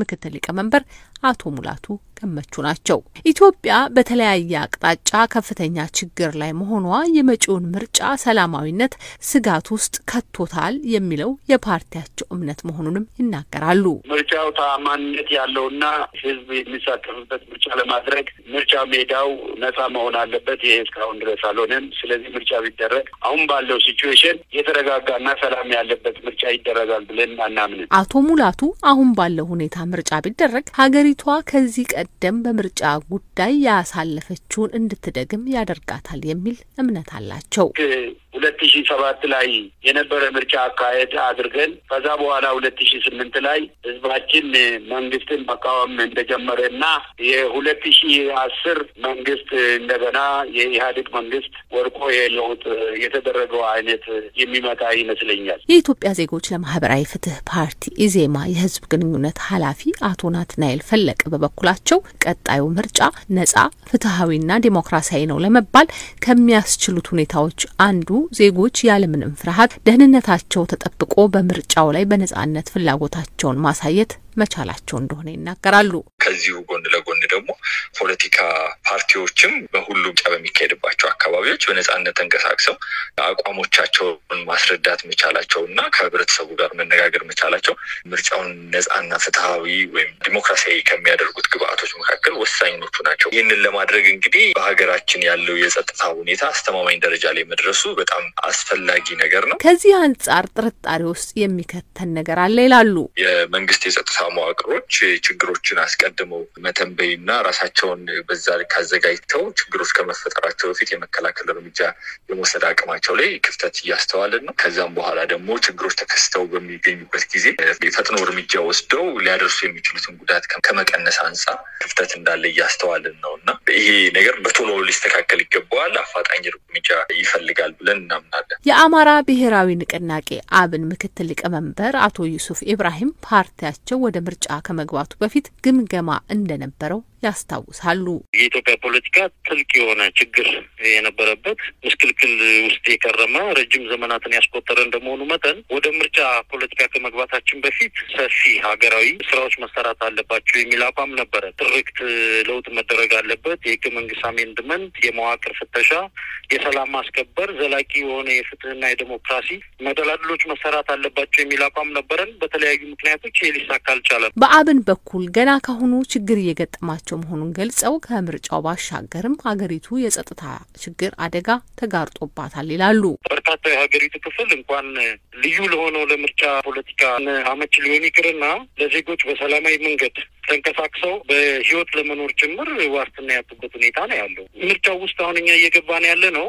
ምክትል ሊቀመንበር አቶ ሙላቱ ገመቹ ናቸው። ኢትዮጵያ በተለያየ አቅጣጫ ከፍተኛ ችግር ላይ መሆኗ የመጪውን ምርጫ ሰላማዊነት ስጋት ውስጥ ከቶታል የሚለው የፓርቲያቸው እምነት መሆኑንም ይናገራሉ። ምርጫው ተአማኒነት ያለውና ሕዝብ የሚሳተፍበት ምርጫ ለማድረግ ምርጫ ሜዳው ነጻ መሆን አለበት። ይሄ እስካሁን ድረስ አልሆነም። ስለዚህ ምርጫ ቢደረግ አሁን ባለው ሲቹዌሽን የተረጋጋና ሰላም ያለበት ምርጫ ይደረጋል ብለን አናምንም። አቶ ሙላቱ አሁን ባለው ሁኔታ ምርጫ ቢደረግ ሀገሪቷ ከዚህ ቀደም በምርጫ ጉዳይ ያሳለፈችውን እንድትደግም ያደርጋታል የሚል እምነት አላቸው። ሁለት ሺ ሰባት ላይ የነበረ ምርጫ አካሄድ አድርገን ከዛ በኋላ ሁለት ሺ ስምንት ላይ ህዝባችን መንግስትን መቃወም እንደጀመረ እና የሁለት ሺ አስር መንግስት እንደገና የኢህአዴግ መንግስት ወርቆ የለውጥ የተደረገው አይነት የሚመጣ ይመስለኛል። የኢትዮጵያ ዜጎች ለማህበራዊ ፍትህ ፓርቲ ኢዜማ የህዝብ ግንኙነት ኃላፊ አቶ ናትናኤል ፈለቀ በበኩላቸው ቀጣዩ ምርጫ ነጻ ፍትሐዊና ዴሞክራሲያዊ ነው ለመባል ከሚያስችሉት ሁኔታዎች አንዱ ዜጎች ያለምንም ፍርሃት ደህንነታቸው ተጠብቆ በምርጫው ላይ በነጻነት ፍላጎታቸውን ማሳየት መቻላቸው እንደሆነ ይናገራሉ። ከዚሁ ጎን ለጎን ደግሞ ፖለቲካ ፓርቲዎችም በሁሉም ምርጫ በሚካሄድባቸው አካባቢዎች በነጻነት ተንቀሳቅሰው አቋሞቻቸውን ማስረዳት መቻላቸው እና ከህብረተሰቡ ጋር መነጋገር መቻላቸው ምርጫውን ነጻና ፍትሐዊ ወይም ዲሞክራሲያዊ ከሚያደርጉት ግብአቶች መካከል ወሳኞቹ ናቸው። ይህንን ለማድረግ እንግዲህ በሀገራችን ያለው የጸጥታ ሁኔታ አስተማማኝ ደረጃ ላይ መድረሱ በጣም አስፈላጊ ነገር ነው። ከዚህ አንጻር ጥርጣሬ ውስጥ የሚከተን ነገር አለ ይላሉ። የመንግስት የጸጥታ መዋቅሮች ችግሮችን አስቀድመው መተንበይና ራሳቸውን በዛ ልክ አዘጋጅተው ችግሮች ከመፈጠራቸው በፊት የመከላከል እርምጃ የመውሰድ አቅማቸው ላይ ክፍተት እያስተዋልን ነው። ከዛም በኋላ ደግሞ ችግሮች ተከስተው በሚገኙበት ጊዜ የፈጥኖ እርምጃ ወስደው ሊያደርሱ የሚችሉትን ጉዳት ከመቀነስ አንጻር ክፍተት እንዳለ እያስተዋልን ነው እና ይሄ ነገር በቶሎ ሊስተካከል ይገባዋል፣ አፋጣኝ እርምጃ ይፈልጋል ብለን እናምናለን። የአማራ ብሔራዊ ንቅናቄ አብን ምክትል ሊቀመንበር አቶ ዩሱፍ ኢብራሂም ፓርቲያቸው ወደ ምርጫ ከመግባቱ በፊት ግምገማ እንደነበረው ያስታውሳሉ። የኢትዮጵያ ፖለቲካ ጥልቅ የሆነ ችግር የነበረበት ምስቅልቅል ውስጥ የከረመ ረጅም ዘመናትን ያስቆጠረ እንደመሆኑ መጠን ወደ ምርጫ ፖለቲካ ከመግባታችን በፊት ሰፊ ሀገራዊ ስራዎች መሰራት አለባቸው የሚል አቋም ነበረ። ትርክት ለውጥ መደረግ አለበት፣ የህገ መንግስት አሜንድመንት፣ የመዋቅር ፍተሻ፣ የሰላም ማስከበር፣ ዘላቂ የሆነ የፍትህና የዴሞክራሲ መደላድሎች መሰራት አለባቸው የሚል አቋም ነበረን። በተለያዩ ምክንያቶች ይህ ሊሳካ አልቻለም። በአብን በኩል ገና ካሁኑ ችግር እየገጠማቸው መሆኑን ገልጸው ከምርጫው ባሻገርም ሀገሪቱ የጸጥታ ችግር አደጋ ተጋርጦባታል ይላሉ። በርካታ የሀገሪቱ ክፍል እንኳን ልዩ ለሆነው ለምርጫ ፖለቲካ አመች ሊሆን ይቅርና ለዜጎች በሰላማዊ መንገድ ተንቀሳቅሰው በህይወት ለመኖር ጭምር ዋስትና ያጡበት ሁኔታ ነው ያለው። ምርጫው ውስጥ አሁን እኛ እየገባን ያለ ነው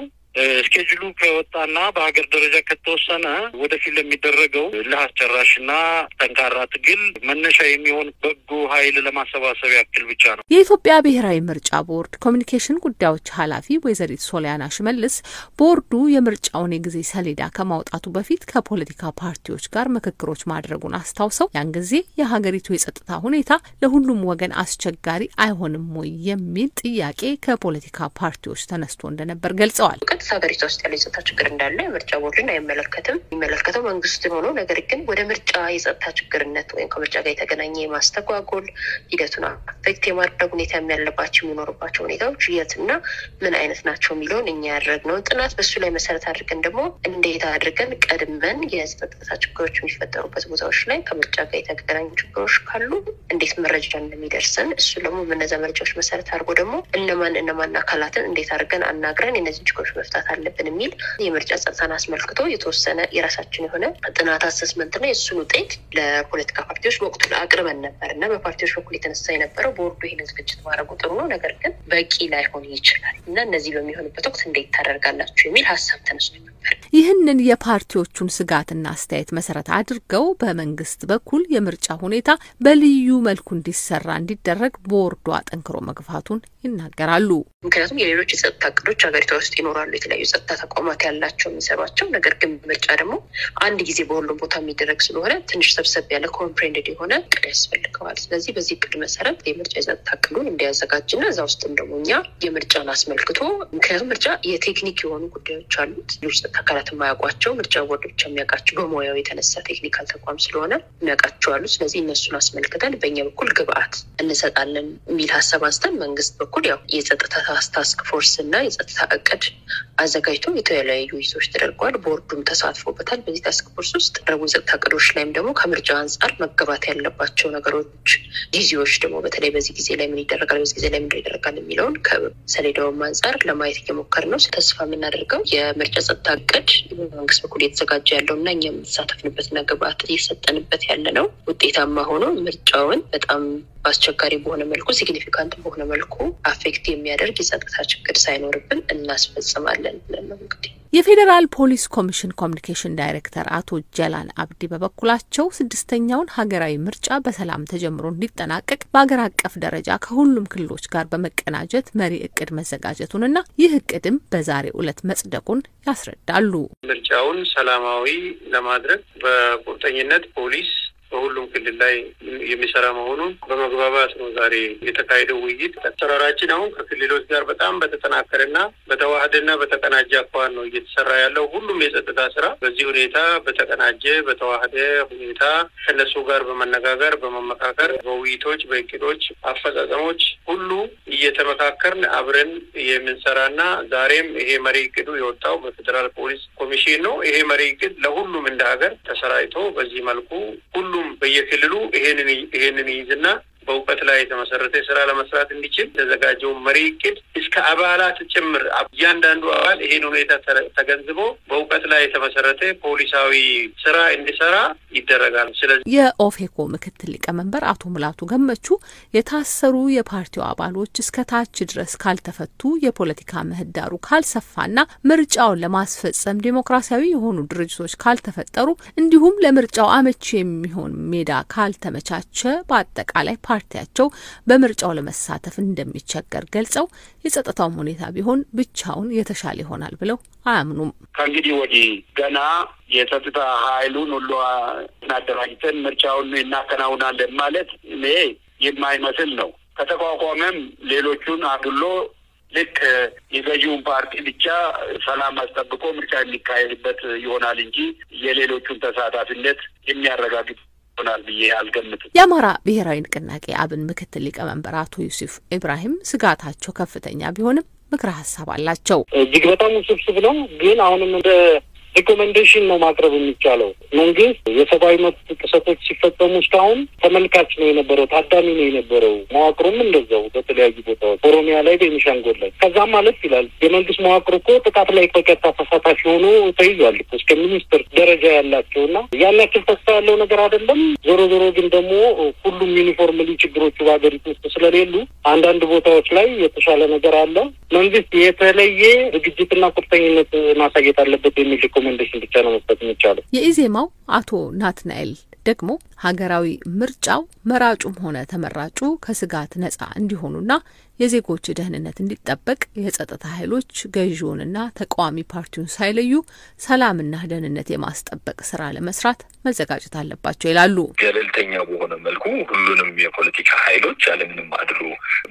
ስኬጁሉ ከወጣና በሀገር ደረጃ ከተወሰነ ወደፊት ለሚደረገው ለአስጨራሽና ጠንካራ ትግል መነሻ የሚሆን በጎ ኃይል ለማሰባሰብ ያክል ብቻ ነው። የኢትዮጵያ ብሔራዊ ምርጫ ቦርድ ኮሚኒኬሽን ጉዳዮች ኃላፊ ወይዘሪት ሶሊያና ሽመልስ ቦርዱ የምርጫውን የጊዜ ሰሌዳ ከማውጣቱ በፊት ከፖለቲካ ፓርቲዎች ጋር ምክክሮች ማድረጉን አስታውሰው ያን ጊዜ የሀገሪቱ የጸጥታ ሁኔታ ለሁሉም ወገን አስቸጋሪ አይሆንም ወይ የሚል ጥያቄ ከፖለቲካ ፓርቲዎች ተነስቶ እንደነበር ገልጸዋል። ሀገሪቷ ውስጥ ያለው የጸጥታ ችግር እንዳለ የምርጫ ቦርድን አይመለከትም። የሚመለከተው መንግስት ሆኖ ነገር ግን ወደ ምርጫ የጸጥታ ችግርነት ወይም ከምርጫ ጋር የተገናኘ የማስተጓጎል ሂደቱን አፌክት የማድረግ ሁኔታ ያለባቸው የሚኖርባቸው ሁኔታዎች የትና ምን አይነት ናቸው የሚለውን እኛ ያደረግነውን ጥናት በሱ ላይ መሰረት አድርገን ደግሞ እንዴት አድርገን ቀድመን የጸጥታ ችግሮች የሚፈጠሩበት ቦታዎች ላይ ከምርጫ ጋር የተገናኙ ችግሮች ካሉ እንዴት መረጃ እንደሚደርስን እሱ ደግሞ በነዛ መረጃዎች መሰረት አድርጎ ደግሞ እነማን እነማን አካላትን እንዴት አድርገን አናግረን የነዚህን ችግሮች መፍታት አለብን የሚል የምርጫ ጸጥታን አስመልክቶ የተወሰነ የራሳችን የሆነ ጥናት አሰስመንትና የእሱን ውጤት ለፖለቲካ ፓርቲዎች በወቅቱ አቅርበን ነበር እና በፓርቲዎች በኩል የተነሳ የነበረው ቦርዱ ይህንን ዝግጅት ማድረጉ ጥሩ ነው፣ ነገር ግን በቂ ላይሆን ይችላል እና እነዚህ በሚሆንበት ወቅት እንዴት ታደርጋላችሁ የሚል ሀሳብ ተነስቶ ነበር። ይህንን የፓርቲዎቹን ስጋትና አስተያየት መሰረት አድርገው በመንግስት በኩል የምርጫ ሁኔታ በልዩ መልኩ እንዲሰራ እንዲደረግ ቦርዱ አጠንክሮ መግፋቱን ይናገራሉ። ምክንያቱም የሌሎች የጸጥታ እቅዶች ሀገሪቷ ውስጥ ይኖራሉ። የተለያዩ ጸጥታ ተቋማት ያላቸው የሚሰሯቸው። ነገር ግን ምርጫ ደግሞ አንድ ጊዜ በሁሉም ቦታ የሚደረግ ስለሆነ ትንሽ ሰብሰብ ያለ comprehensive የሆነ እቅድ ያስፈልገዋል። ስለዚህ በዚህ እቅድ መሰረት የምርጫ የጸጥታ እቅዱን እንዲያዘጋጅና እዛ ውስጥም ደግሞ እኛ የምርጫን አስመልክቶ ምክንያቱም ምርጫ የቴክኒክ የሆኑ ጉዳዮች አሉት። ሌሎች ጸጥታ አካላት የማያውቋቸው ምርጫ ቦርድ ብቻ የሚያውቃቸው በሙያው የተነሳ technical ተቋም ስለሆነ የሚያውቃቸው አሉ። ስለዚህ እነሱን አስመልክተን በእኛ በኩል ግብአት እንሰጣለን የሚል ሀሳብ አንስተን መንግስት በኩል ያው የጸጥታ task force እና የጸጥታ እቅድ አዘጋጅቶ የተለያዩ ይዞች ተደርገዋል። ቦርዱም ተሳትፎበታል። በዚህ task force ውስጥ ረቡ የጸጥታ እቅዶች ላይም ደግሞ ከምርጫ አንጻር መገባት ያለባቸው ነገሮች፣ ጊዜዎች ደግሞ በተለይ በዚህ ጊዜ ላይ ምን ይደረጋል፣ በዚህ ጊዜ ላይ ምን ይደረጋል የሚለውን ከሰሌዳውም አንጻር ለማየት እየሞከር ነው። ተስፋ የምናደርገው የምርጫ ጸጥታ እቅድ በመንግስት በኩል የተዘጋጀ ያለው እና እኛ የምንሳተፍንበትና ግብአት እየሰጠንበት ያለ ነው ውጤታማ ሆኖ ምርጫውን በጣም በአስቸጋሪ በሆነ መልኩ significant በሆነ መልኩ affect የሚያደርግ የጸጥታ ችግር ሳይኖርብን እናስፈጽማለን ብለን ነው እንግዲህ የፌዴራል ፖሊስ ኮሚሽን ኮሚኒኬሽን ዳይሬክተር አቶ ጀላን አብዲ በበኩላቸው ስድስተኛውን ሀገራዊ ምርጫ በሰላም ተጀምሮ እንዲጠናቀቅ በሀገር አቀፍ ደረጃ ከሁሉም ክልሎች ጋር በመቀናጀት መሪ እቅድ መዘጋጀቱንና ይህ እቅድም በዛሬው ዕለት መጽደቁን ያስረዳሉ። ምርጫውን ሰላማዊ ለማድረግ በቁርጠኝነት ፖሊስ በሁሉም ክልል ላይ የሚሰራ መሆኑን በመግባባት ነው ዛሬ የተካሄደው ውይይት። አሰራራችን አሁን ከክልሎች ጋር በጣም በተጠናከረና በተዋህደና በተቀናጀ አኳኋን ነው እየተሰራ ያለው። ሁሉም የጸጥታ ስራ በዚህ ሁኔታ በተቀናጀ በተዋህደ ሁኔታ ከነሱ ጋር በመነጋገር በመመካከር በውይይቶች፣ በእቅዶች፣ አፈጻጸሞች ሁሉ እየተመካከርን አብረን የምንሰራና ዛሬም ይሄ መሪ እቅዱ የወጣው በፌዴራል ፖሊስ ኮሚሽን ነው። ይሄ መሪ እቅድ ለሁሉም እንደ ሀገር ተሰራጭቶ በዚህ መልኩ ሁሉ በየክልሉ ይሄንን ይሄንን ይይዝና በእውቀት ላይ የተመሰረተ ስራ ለመስራት እንዲችል የተዘጋጀው መሪ እቅድ እስከ አባላት ጭምር እያንዳንዱ አባል ይሄን ሁኔታ ተገንዝቦ በእውቀት ላይ የተመሰረተ ፖሊሳዊ ስራ እንዲሰራ ይደረጋል። ስለዚህ የኦፌኮ ምክትል ሊቀመንበር አቶ ሙላቱ ገመቹ የታሰሩ የፓርቲው አባሎች እስከ ታች ድረስ ካልተፈቱ፣ የፖለቲካ ምህዳሩ ካልሰፋና ምርጫውን ለማስፈጸም ዴሞክራሲያዊ የሆኑ ድርጅቶች ካልተፈጠሩ እንዲሁም ለምርጫው አመቺ የሚሆን ሜዳ ካልተመቻቸ በአጠቃላይ ፓርቲያቸው በምርጫው ለመሳተፍ እንደሚቸገር ገልጸው የጸጥታውም ሁኔታ ቢሆን ብቻውን የተሻለ ይሆናል ብለው አያምኑም። ከእንግዲህ ወዲህ ገና የጸጥታ ኃይሉን ሁሉ አደራጅተን ምርጫውን እናከናውናለን ማለት እኔ የማይመስል ነው። ከተቋቋመም ሌሎቹን አግሎ ልክ የገዢውን ፓርቲ ብቻ ሰላም አስጠብቆ ምርጫ የሚካሄድበት ይሆናል እንጂ የሌሎቹን ተሳታፊነት የሚያረጋግጥ ይሆናል ብዬ አልገምትም። የአማራ ብሔራዊ ንቅናቄ አብን ምክትል ሊቀመንበር አቶ ዩሱፍ ኢብራሂም ስጋታቸው ከፍተኛ ቢሆንም ምክረ ሀሳብ አላቸው። እጅግ በጣም ውስብስብ ነው፣ ግን አሁንም እንደ recommendation ነው ማቅረብ የሚቻለው። መንግስት የሰብአዊ መብት ጥሰቶች ሲፈጸሙ እስካሁን ተመልካች ነው የነበረው፣ ታዳሚ ነው የነበረው። መዋቅሩም እንደዛው በተለያዩ ቦታዎች ኦሮሚያ ላይ፣ ቤኒሻንጉል ላይ ከዛም ማለት ይላል የመንግስት መዋቅር እኮ ጥቃት ላይ በቀጥታ ተሳታፊ ሆኖ ተይዟል እስከ ሚኒስትር ደረጃ ያላቸው እና ያን ያክል ተስፋ ያለው ነገር አይደለም። ዞሮ ዞሮ ግን ደግሞ ሁሉም uniformly ችግሮቹ በሀገሪቱ ውስጥ ስለሌሉ አንዳንድ ቦታዎች ላይ የተሻለ ነገር አለ። መንግስት የተለየ ዝግጅትና ቁርጠኝነት ማሳየት አለበት የሚል recommendation ብቻ ነው መስጠት የሚቻለው። የኢዜማው አቶ ናትናኤል ደግሞ ሀገራዊ ምርጫው መራጩም ሆነ ተመራጩ ከስጋት ነጻ እንዲሆኑና የዜጎች ደህንነት እንዲጠበቅ የጸጥታ ኃይሎች ገዢውንና ተቃዋሚ ፓርቲውን ሳይለዩ ሰላምና ደህንነት የማስጠበቅ ስራ ለመስራት መዘጋጀት አለባቸው ይላሉ። ገለልተኛ በሆነ መልኩ ሁሉንም የፖለቲካ ኃይሎች ያለምንም አድሎ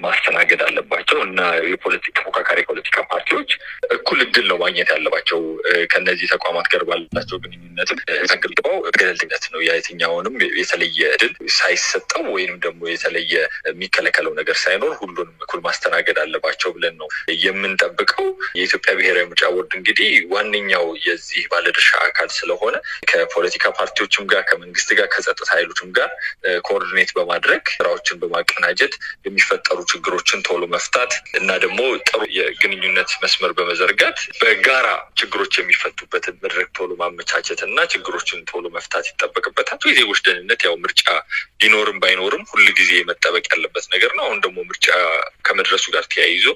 ማስተናገድ አለባቸው እና የፖለቲካ ተፎካካሪ የፖለቲካ ፓርቲዎች እኩል እድል ነው ማግኘት ያለባቸው ከነዚህ ተቋማት ጋር ባላቸው ግንኙነትም ተገልግበው ገለልተኝነት ነው የትኛውንም የተለየ እድል ሳይሰጠው ወይንም ደግሞ የተለየ የሚከለከለው ነገር ሳይኖር ሁሉንም እኩል ማስተናገድ አለባቸው ብለን ነው የምንጠብቀው። የኢትዮጵያ ብሔራዊ ምርጫ ቦርድ እንግዲህ ዋነኛው የዚህ ባለድርሻ አካል ስለሆነ ከፖለቲካ ፓርቲዎችም ጋር ከመንግስት ጋር ከጸጥታ ኃይሎችም ጋር ኮኦርዲኔት በማድረግ ስራዎችን በማቀናጀት የሚፈጠሩ ችግሮችን ቶሎ መፍታት እና ደግሞ ጥሩ የግንኙነት መስመር በመዘርጋት በጋራ ችግሮች የሚፈቱበትን መድረክ ቶሎ ማመቻቸት እና ችግሮችን ቶሎ መፍታት ይጠበቅበታል። የዜጎች ደህንነት ያው ምርጫ ቢኖርም ባይኖርም ሁል ጊዜ መጠበቅ ያለበት ነገር ነው። አሁን ደግሞ ምርጫ ከመድረሱ ጋር ተያይዞ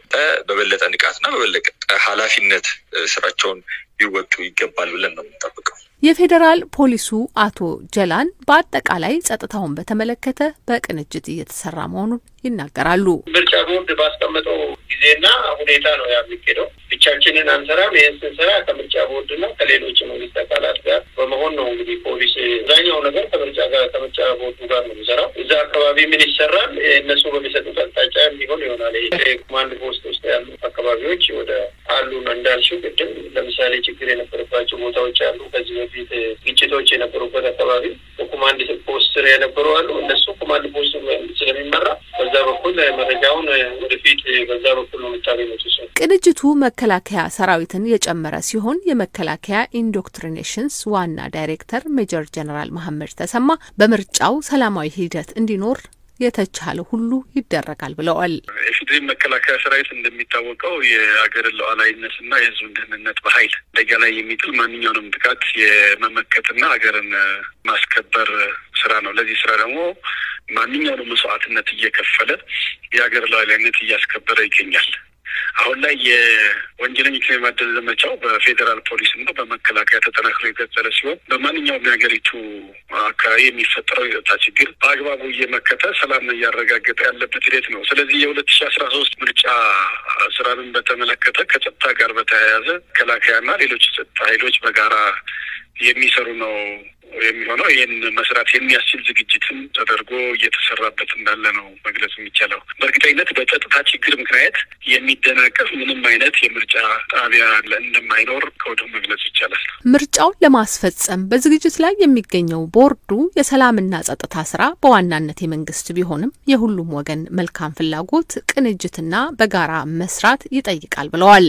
በበለጠ ንቃትና በበለጠ ኃላፊነት ስራቸውን ሊወጡ ይገባል ብለን ነው የምንጠብቀው። የፌዴራል ፖሊሱ አቶ ጀላን በአጠቃላይ ጸጥታውን በተመለከተ በቅንጅት እየተሰራ መሆኑን ይናገራሉ። ምርጫ ቦርድ ባስቀመጠው ጊዜና ሁኔታ ነው የሚሄደው። ብቻችንን አንሰራም። ይህን ስንሰራ ከምርጫ ቦርድና ከሌሎች መንግስት አካላት ጋር በመሆን ነው። እንግዲህ ፖሊስ አብዛኛው ነገር ከምርጫ ጋር ከምርጫ ቦርዱ ጋር ነው የሚሰራው። እዛ አካባቢ ምን ይሰራል እነሱ በሚሰጡት አቅጣጫ የሚሆን ይሆናል። ኮማንድ ፖስት ውስጥ ያሉ አካባቢዎች ወደ አሉ እንዳልሽው ቅድም ለምሳሌ ችግር የነበረባቸው ቦታዎች አሉ። ከዚህ በፊት ግጭቶች የነበሩበት አካባቢ በኮማንድ ፖስት ስር የነበሩ አሉ። እነሱ ኮማንድ ፖስት ስለሚመራ በኩል መረጃውን ወደፊት በዛ በኩል ነው የምታገኙት። ቅንጅቱ መከላከያ ሰራዊትን የጨመረ ሲሆን የመከላከያ ኢንዶክትሪኔሽንስ ዋና ዳይሬክተር ሜጀር ጀነራል መሐመድ ተሰማ በምርጫው ሰላማዊ ሂደት እንዲኖር የተቻለ ሁሉ ይደረጋል ብለዋል። የፌዴሪ መከላከያ ሰራዊት እንደሚታወቀው የሀገርን ሉዓላዊነትና የሕዝብን ደህንነት በኃይል አደጋ ላይ የሚጥል ማንኛውንም ጥቃት የመመከትና ሀገርን ማስከበር ስራ ነው። ለዚህ ስራ ደግሞ ማንኛውንም መስዋዕትነት እየከፈለ የሀገር ሉዓላዊነት እያስከበረ ይገኛል። አሁን ላይ የወንጀለኞችን የማደን ዘመቻው በፌዴራል ፖሊስ እና በመከላከያ ተጠናክሮ የቀጠለ ሲሆን በማንኛውም የሀገሪቱ አካባቢ የሚፈጠረው የጸጥታ ችግር በአግባቡ እየመከተ ሰላም እያረጋገጠ ያለበት ሂደት ነው። ስለዚህ የሁለት ሺ አስራ ሶስት ምርጫ ስራንን በተመለከተ ከጸጥታ ጋር በተያያዘ መከላከያና ሌሎች የጸጥታ ኃይሎች በጋራ የሚሰሩ ነው የሚሆነው። ይህን መስራት የሚያስችል ዝግጅትም ተደርጎ እየተሰራበት እንዳለ ነው መግለጽ የሚቻለው። በእርግጠኝነት በጸጥታ ችግር ምክንያት የሚደናቀፍ ምንም አይነት የምርጫ ጣቢያ እንደማይኖር ከወዲሁ መግለጽ ይቻላል። ምርጫውን ለማስፈጸም በዝግጅት ላይ የሚገኘው ቦርዱ የሰላምና ጸጥታ ስራ በዋናነት የመንግስት ቢሆንም የሁሉም ወገን መልካም ፍላጎት፣ ቅንጅትና በጋራ መስራት ይጠይቃል ብለዋል።